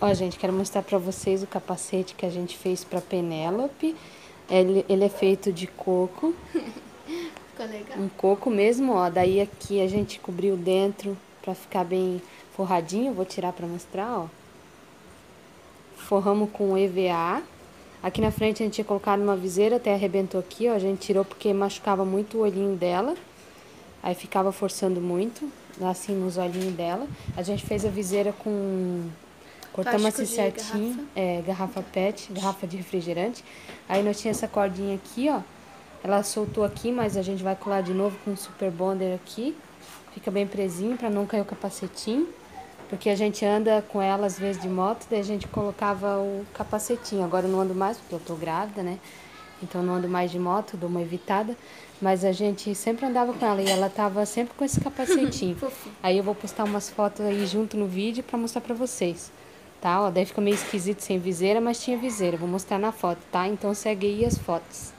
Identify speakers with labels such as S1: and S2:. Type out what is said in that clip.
S1: Ó, gente, quero mostrar pra vocês o capacete que a gente fez pra Penélope. Ele, ele é feito de coco.
S2: Ficou legal.
S1: Um coco mesmo, ó. Daí aqui a gente cobriu dentro pra ficar bem forradinho. Vou tirar pra mostrar, ó. Forramos com EVA. Aqui na frente a gente tinha colocado uma viseira, até arrebentou aqui, ó. A gente tirou porque machucava muito o olhinho dela. Aí ficava forçando muito, assim, nos olhinhos dela. A gente fez a viseira com Cortamos assim certinho, garrafa. É, garrafa PET, garrafa de refrigerante. Aí nós tinha essa cordinha aqui, ó. Ela soltou aqui, mas a gente vai colar de novo com o super bonder aqui. Fica bem presinho para não cair o capacetinho. Porque a gente anda com ela às vezes de moto, daí a gente colocava o capacetinho. Agora eu não ando mais porque eu tô grávida, né? Então não ando mais de moto, dou uma evitada. Mas a gente sempre andava com ela e ela tava sempre com esse capacetinho. aí eu vou postar umas fotos aí junto no vídeo para mostrar para vocês tá? Ó, daí fica meio esquisito sem viseira, mas tinha viseira. Vou mostrar na foto, tá? Então segue aí as fotos.